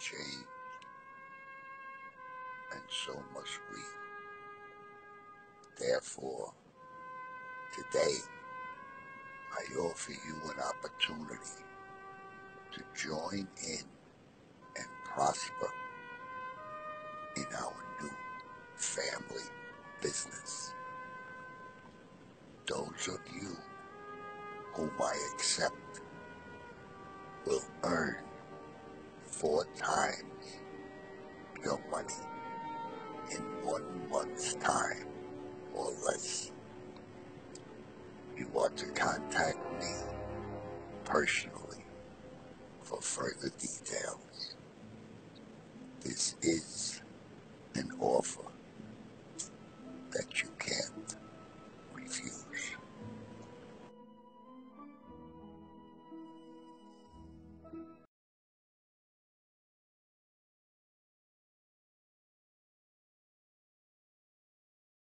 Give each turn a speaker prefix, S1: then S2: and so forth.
S1: change, and so must we. Therefore, today, I offer you an opportunity to join in and prosper in our new family business. Those of you whom I accept will earn four times your money in one month's time or less. You want to contact me personally for further details. This is